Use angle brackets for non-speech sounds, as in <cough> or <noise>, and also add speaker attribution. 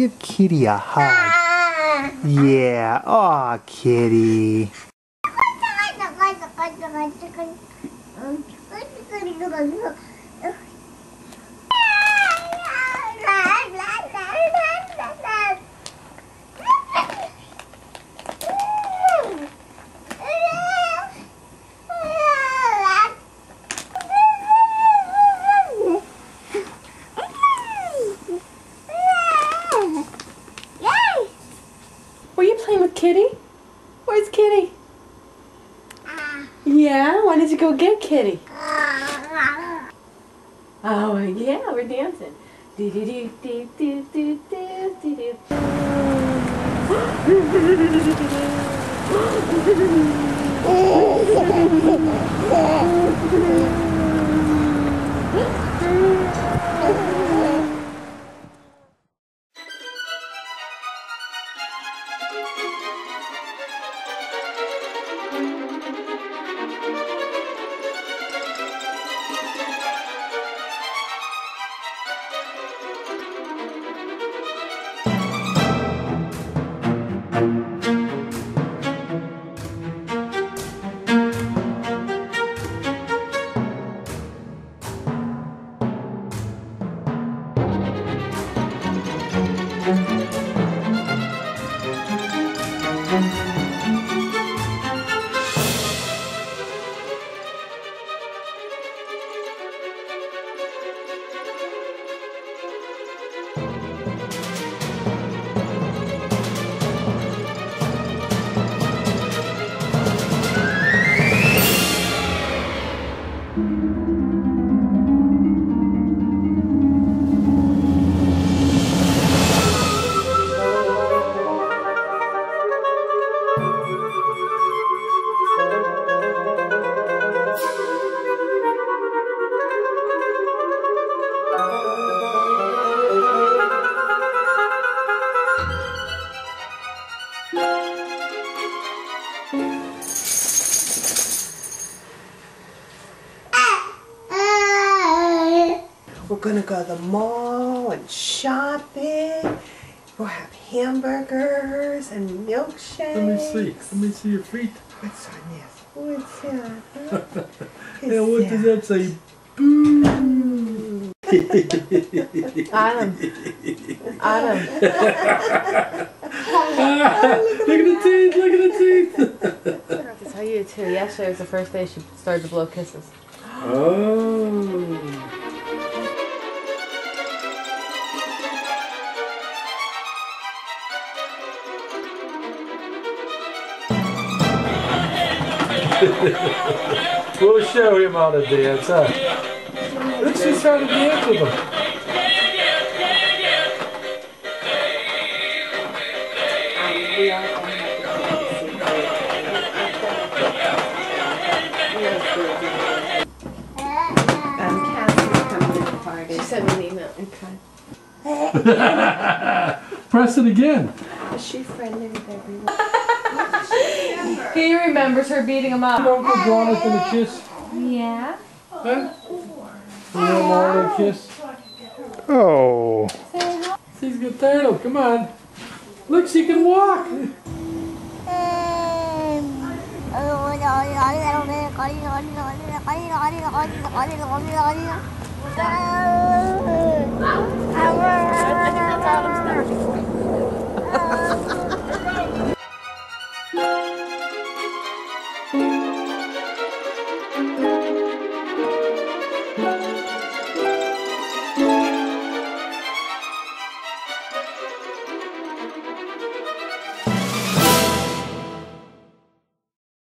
Speaker 1: Give Kitty a hug. Yeah, aw, Kitty.
Speaker 2: playing with Kitty? Where's Kitty? Yeah, why did you go get Kitty? Oh, yeah, we're dancing. Oh! <laughs>
Speaker 3: We're gonna go to the mall and shopping. We'll have hamburgers and milkshakes.
Speaker 4: Let me see. Let me see your feet.
Speaker 3: What's on this? What's that? <laughs> Huh?
Speaker 4: Yeah, what does that say? Boo!
Speaker 2: Adam. Adam. <laughs>
Speaker 4: look at the teeth. Look at the teeth.
Speaker 2: I have to tell you too. Yesterday was the first day she started to blow kisses.
Speaker 4: Oh. <laughs> we'll show him how to dance, huh? Let's just try to dance with him.
Speaker 3: Cassie's coming to the party.
Speaker 2: She sent me an email. <laughs>
Speaker 4: Press it again.
Speaker 3: Is she friendly with everyone?
Speaker 2: He remembers her beating him up.
Speaker 4: Uncle Jonathan a kiss.
Speaker 2: Yeah.
Speaker 4: Huh? You want more a kiss?
Speaker 1: Oh.
Speaker 4: She's got turtle. Come on. Look, she can walk.
Speaker 5: Adam's therapy.